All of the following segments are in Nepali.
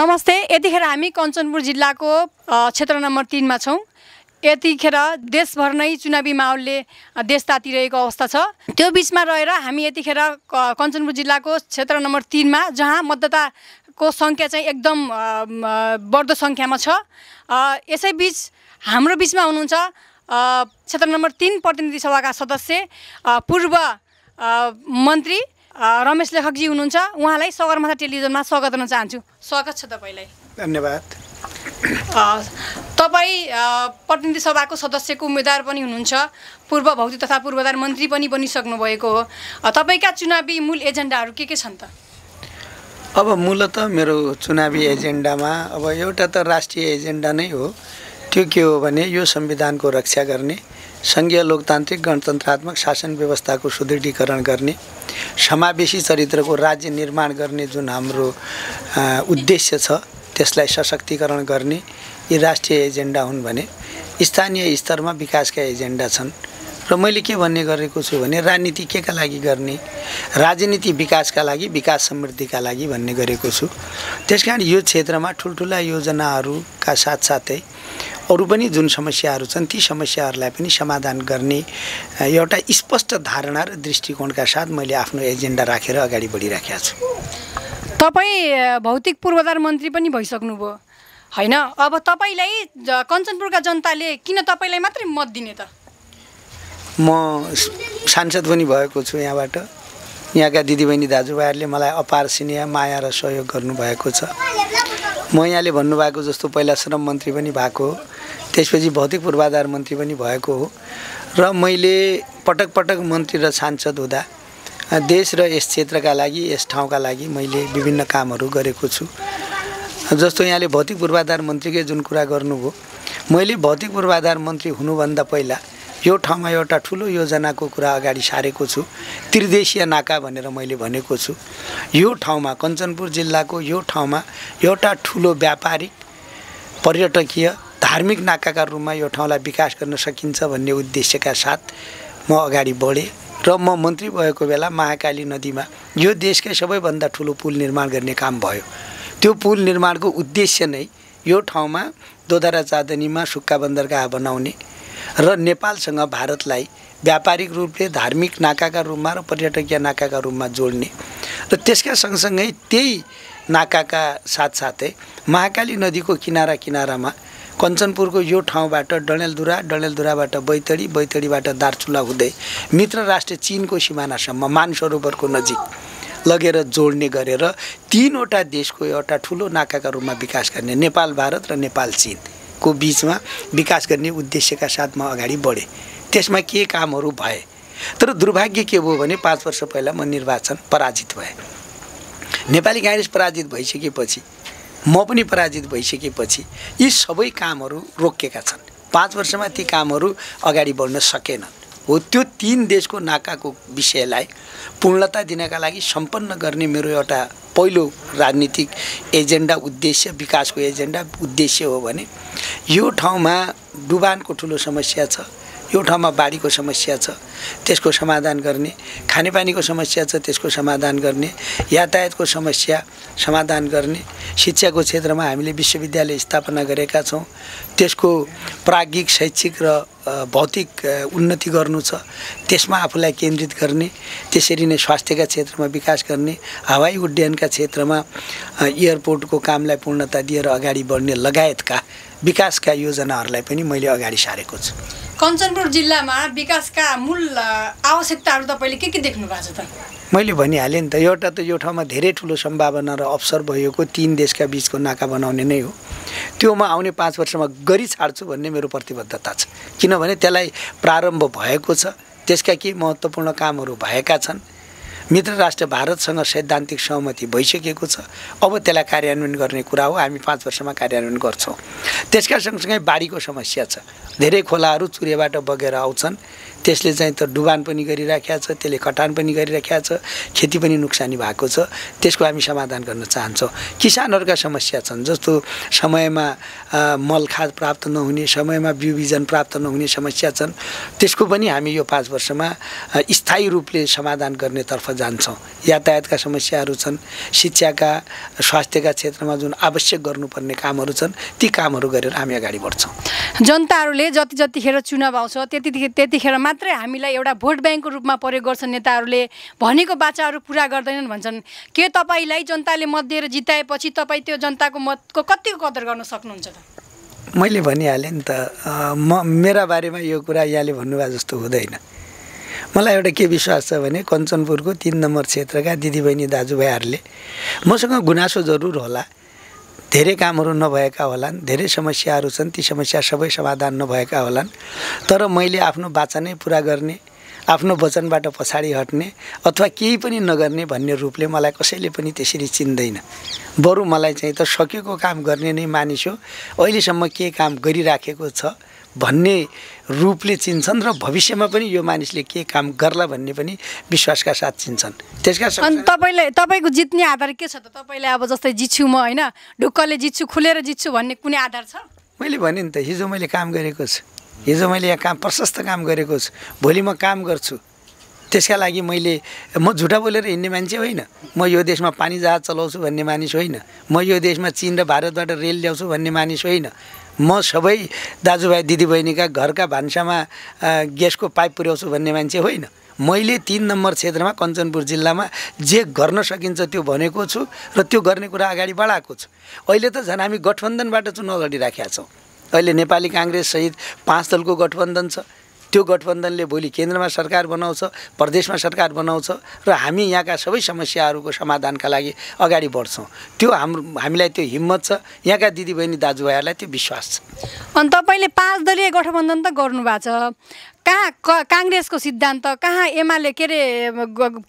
नमस्ते यतिखेर हामी कञ्चनपुर जिल्लाको क्षेत्र नम्बर तिनमा छौँ। यतिखेर देशभर नै चुनावी माहौलले देश तातिरहेको अवस्था छ। त्यो बिचमा रहेर हामी यतिखेर कञ्चनपुर जिल्लाको क्षेत्र नम्बर तिनमा जहाँ मतदाताको सङ्ख्या चाहिँ एकदम बढ्दो सङ्ख्यामा छ। यसैबिच हाम्रो बिचमा हुनुहुन्छ क्षेत्र नम्बर तिन प्रतिनिधि सभाका सदस्य पूर्व मन्त्री रमेश लेखकजी हुनुहुन्छ। उहाँलाई सगरमाथा टेलिभिजनमा स्वागत गर्न चाहन्छु। स्वागत छ तपाईँलाई। धन्यवाद। तपाईँ प्रतिनिधि सभाको सदस्यको उम्मेद्वार पनि हुनुहुन्छ। पूर्व भौतिक तथा पूर्वाधार मन्त्री पनि बनिसक्नु भएको हो। तपाईँका चुनावी मूल एजेन्डाहरू के के छन् त? अब मूलत मेरो चुनावी एजेन्डामा अब एउटा त राष्ट्रिय एजेन्डा नै हो। त्यो के हो भने यो संविधानको रक्षा गर्ने। सङ्घीय लोकतान्त्रिक गणतन्त्रात्मक शासन व्यवस्थाको सुदृढीकरण गर्ने समावेशी चरित्रको राज्य निर्माण गर्ने जुन हाम्रो उद्देश्य छ त्यसलाई सशक्तिकरण गर्ने यी राष्ट्रिय एजेन्डा हुन् भने स्थानीय स्तरमा विकासका एजेन्डा छन्। र मैले के भन्ने गरेको छु भने राजनीति के का लागि गर्ने राजनीति विकासका लागि विकास समृद्धिका लागि भन्ने गरेको छु। त्यस कारण यो क्षेत्रमा ठुल्ठुला योजनाहरूका साथसाथै अरू पनि जुन समस्याहरू छन् ती समस्याहरूलाई पनि समाधान गर्ने एउटा स्पष्ट धारणा र दृष्टिकोणका साथ मैले आफ्नो एजेन्डा राखेर अगाडि बढिराखेको छु। तपाईँ भौतिक पूर्वाधार मन्त्री पनि भइसक्नुभयो। होइन? अब तपाईँलाई कञ्चनपुरका जनताले किन तपाईँलाई मात्रै मत दिने त? म सांसद पनि भएको छु यहाँबाट। यहाँका दिदीबहिनी दाजुभाइहरूले मलाई अपार स्नेह माया र सहयोग गर्नुभएको छ। म यहाँले भन्नुभएको जस्तो पहिला श्रम मन्त्री पनि भएको हो। त्यसपछि भौतिक पूर्वाधार मन्त्री पनि भएको हो। र मैले पटक पटक मन्त्री र सांसद हुँदा देश र यस क्षेत्रका लागि यस ठाउँका लागि मैले विभिन्न कामहरू गरेको छु। जस्तो यहाँले भौतिक पूर्वाधार मन्त्रीकै जुन कुरा गर्नुभयो मैले भौतिक पूर्वाधार मन्त्री हुनुभन्दा पहिला यो ठाउँमा एउटा ठुलो योजनाको कुरा अगाडि सारेको छु त्रिदेशीय नाका भनेर मैले भनेको छु। यो ठाउँमा कञ्चनपुर जिल्लाको यो ठाउँमा एउटा ठुलो व्यापारिक पर्यटकीय धार्मिक नाकाका रूपमा यो ठाउँलाई विकास गर्न सकिन्छ भन्ने उद्देश्यका साथ म अगाडि बढेँ र म मन्त्री भएको बेला महाकाली नदीमा यो देशकै सबैभन्दा ठुलो पुल निर्माण गर्ने काम भयो। त्यो पुल निर्माणको उद्देश्य नै यो ठाउँमा दोधरा चाँदनीमा सुक्खा बन्दरगाह बनाउने र नेपालसँग भारतलाई व्यापारिक रूपले धार्मिक नाकाका रूपमा र पर्यटकीय नाकाका रूपमा जोड्ने र त्यसका सँगसँगै त्यही नाकाका साथसाथै महाकाली नदीको किनारा किनारामा कञ्चनपुरको यो ठाउँबाट डडेलधुरा डडेलधुराबाट बैतडी बैतडीबाट दार्चुला हुँदै मित्र राष्ट्र चिनको सिमानासम्म मानसरोवरको नजिक लगेर जोड्ने गरेर तिनवटा देशको एउटा ठुलो नाकाका रूपमा विकास गर्ने नेपाल भारत र नेपाल चिनको बिचमा विकास गर्ने उद्देश्यका साथ म अगाडि बढेँ। त्यसमा के कामहरू भए? तर दुर्भाग्य के भयो भने पाँच वर्ष पहिला म निर्वाचन पराजित भएँ। नेपाली काङ्ग्रेस पराजित भइसकेपछि म पनि पराजित भइसकेपछि यी सबै कामहरू रोकिएका छन्। पाँच वर्षमा ती कामहरू अगाडि बढ्न सकेनन्। हो त्यो तिन देशको नाकाको विषयलाई पूर्णता दिनका लागि सम्पन्न गर्ने मेरो एउटा पहिलो राजनीतिक एजेन्डा उद्देश्य विकासको एजेन्डा उद्देश्य हो भने यो ठाउँमा डुबानको ठुलो समस्या छ। यो ठाउँमा बाढीको समस्या छ त्यसको समाधान गर्ने खानेपानीको समस्या छ त्यसको समाधान गर्ने यातायातको समस्या समाधान गर्ने शिक्षाको क्षेत्रमा हामीले विश्वविद्यालय स्थापना गरेका छौँ। त्यसको प्राज्ञिक शैक्षिक र भौतिक उन्नति गर्नु छ। त्यसमा आफूलाई केन्द्रित गर्ने त्यसरी नै स्वास्थ्यका क्षेत्रमा विकास गर्ने हवाई उड्डयनका क्षेत्रमा एयरपोर्टको कामलाई पूर्णता दिएर अगाडि बढ्ने लगायतका विकासका योजनाहरूलाई पनि मैले अगाडि सारेको छु। कञ्चनपुर जिल्लामा विकासका मूल आवश्यकताहरू तपाईँले के के देख्नु भएको छ त? मैले भनिहालेँ नि त एउटा त यो ठाउँमा धेरै ठुलो सम्भावना र अवसर भएको तिन देशका बिचको नाका बनाउने नै हो। त्यो म आउने पाँच वर्षमा गरी छाड्छु भन्ने मेरो प्रतिबद्धता छ। किनभने त्यसलाई प्रारम्भ भएको छ त्यसका केही महत्त्वपूर्ण कामहरू भएका छन्। मित्र राष्ट्र भारतसँग सैद्धान्तिक सहमति भइसकेको छ। अब त्यसलाई कार्यान्वयन गर्ने कुरा हो। हामी पाँच वर्षमा कार्यान्वयन गर्छौँ। त्यसका सँगसँगै बाढीको समस्या छ। धेरै खोलाहरू चुरेबाट बगेर आउँछन्। त्यसले चाहिँ त डुबान पनि गरिराखेको छ त्यसले कटान पनि गरिराखेको छ खेती पनि नोक्सानी भएको छ। त्यसको हामी समाधान गर्न चाहन्छौँ। किसानहरूका समस्या छन् जस्तो समयमा मल खाद प्राप्त नहुने समयमा बिउ बिजन प्राप्त नहुने समस्या छन्। त्यसको पनि हामी यो पाँच वर्षमा स्थायी रूपले समाधान गर्नेतर्फ जान्छौँ। यातायातका समस्याहरू छन् शिक्षाका स्वास्थ्यका क्षेत्रमा जुन आवश्यक गर्नुपर्ने कामहरू छन् ती कामहरू गरेर हामी अगाडि बढ्छौँ। जनताहरूले जति जतिखेर चुनाव आउँछ त्यति त्यतिखेर मात्रै हामीलाई एउटा भोट ब्याङ्कको रूपमा प्रयोग गर्छन् नेताहरूले भनेको बाचाहरू पुरा गर्दैनन् भन्छन्। के तपाईँलाई जनताले मत दिएर जिताएपछि तपाईँ त्यो जनताको मतको कतिको कदर गर्न सक्नुहुन्छ त? मैले भनिहालेँ नि त म मेरा बारेमा यो कुरा यहाँले भन्नुभयो जस्तो हुँदैन। मलाई एउटा के विश्वास छ भने कञ्चनपुरको तिन नम्बर क्षेत्रका दिदीबहिनी दाजुभाइहरूले मसँग गुनासो जरुर होला। धेरै कामहरू नभएका होलान् धेरै समस्याहरू छन् ती समस्या सबै समाधान नभएका होलान्। तर मैले आफ्नो वाचनै पुरा गर्ने आफ्नो वचनबाट पछाडि हट्ने अथवा केही पनि नगर्ने भन्ने रूपले मलाई कसैले पनि त्यसरी चिन्दैन। बरु मलाई चाहिँ त सकेको काम गर्ने नै मानिस हो। अहिलेसम्म के काम गरिराखेको छ भन्ने रूपले चिन्छन् र भविष्यमा पनि यो मानिसले के काम गर्ला भन्ने पनि विश्वासका साथ चिन्छन्। त्यसका अनि तपाईँले तपाईँको जित्ने आधार के छ त? तपाईँले अब जस्तै जित्छु म होइन? ढुक्कले जित्छु खुलेर जित्छु भन्ने कुनै आधार छ? मैले भने नि त हिजो मैले काम गरेको छु। हिजो मैले यहाँ काम प्रशस्त काम गरेको छु। भोलि म काम गर्छु। त्यसका लागि मैले म झुटा बोलेर हिँड्ने मान्छे होइन। म यो देशमा पानी जहाज चलाउँछु भन्ने मानिस होइन। म यो देशमा चिन र भारतबाट रेल ल्याउँछु भन्ने मानिस होइन। म सबै दाजुभाइ दिदीबहिनीका घरका भान्सामा ग्यासको पाइप पुर्याउँछु भन्ने मान्छे होइन। मैले तिन नम्बर क्षेत्रमा कञ्चनपुर जिल्लामा जे गर्न सकिन्छ त्यो भनेको छु र त्यो गर्ने कुरा अगाडि बढाएको छु। अहिले त झन् हामी गठबन्धनबाट चुनाव लडिराखेका छौँ। अहिले नेपाली काङ्ग्रेससहित पाँच दलको गठबन्धन छ। त्यो गठबन्धनले भोलि केन्द्रमा सरकार बनाउँछ प्रदेशमा सरकार बनाउँछ र हामी यहाँका सबै समस्याहरूको समाधानका लागि अगाडि बढ्छौँ। त्यो हाम्रो हामीलाई त्यो हिम्मत छ। यहाँका दिदीबहिनी दाजुभाइहरूलाई त्यो विश्वास छ। अनि तपाईँले पाँच दलीय गठबन्धन त गर्नुभएको छ। कहाँ क काङ्ग्रेसको सिद्धान्त कहाँ एमाले के अरे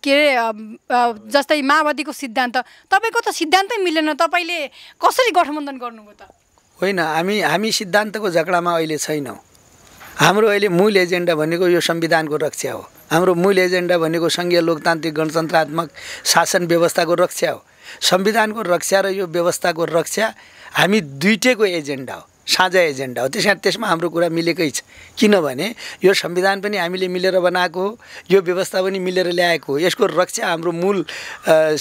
के अरे जस्तै माओवादीको सिद्धान्त तपाईँको त सिद्धान्तै मिलेन। तपाईँले कसरी गठबन्धन गर्नुभयो त? होइन हामी हामी सिद्धान्तको झगडामा अहिले छैनौँ। हाम्रो अहिले मूल एजेन्डा भनेको यो संविधानको रक्षा हो। हाम्रो मूल एजेन्डा भनेको सङ्घीय लोकतान्त्रिक गणतन्त्रात्मक शासन व्यवस्थाको रक्षा हो। संविधानको रक्षा र यो व्यवस्थाको रक्षा हामी दुइटैको एजेन्डा हो। साझा एजेन्डा हो। त्यस कारण त्यसमा हाम्रो कुरा मिलेकै छ। किनभने यो संविधान पनि हामीले मिलेर बनाएको हो यो व्यवस्था पनि मिलेर ल्याएको हो। यसको रक्षा हाम्रो मूल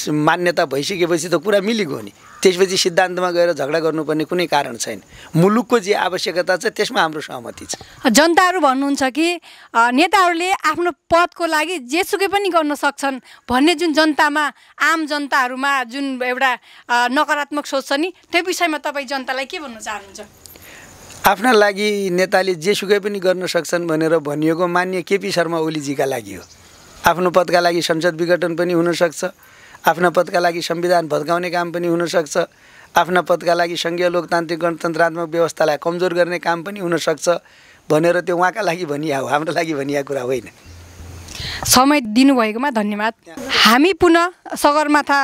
मान्यता भइसकेपछि त कुरा मिलेको नि। त्यसपछि सिद्धान्तमा गएर झगडा गर्नुपर्ने कुनै कारण छैन। मुलुकको जे आवश्यकता छ त्यसमा हाम्रो सहमति छ। जनताहरू भन्नुहुन्छ कि नेताहरूले आफ्नो पदको लागि जेसुकै पनि गर्न सक्छन् भन्ने जुन जनतामा आम जनताहरूमा जुन एउटा नकारात्मक सोच छ नि त्यो विषयमा तपाईँ जनतालाई के भन्न चाहनुहुन्छ? आफ्ना लागि नेताले जेसुकै पनि गर्न सक्छन् भनेर भनिएको मान्य केपी शर्मा ओलीजीका लागि हो। आफ्नो पदका लागि संसद विघटन पनि हुनसक्छ आफ्ना पदका लागि संविधान भत्काउने काम पनि हुनसक्छ आफ्ना पदका लागि सङ्घीय लोकतान्त्रिक गणतन्त्रात्मक व्यवस्थालाई कमजोर गर्ने काम पनि हुनसक्छ भनेर त्यो उहाँका लागि भनिया हो हाम्रो लागि भनिया कुरा होइन। समय दिनुभएकोमा धन्यवाद। हामी पुनः सगरमाथा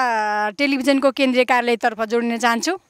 टेलिभिजनको केन्द्रीय कार्यालयतर्फ जोड्न चाहन्छौँ।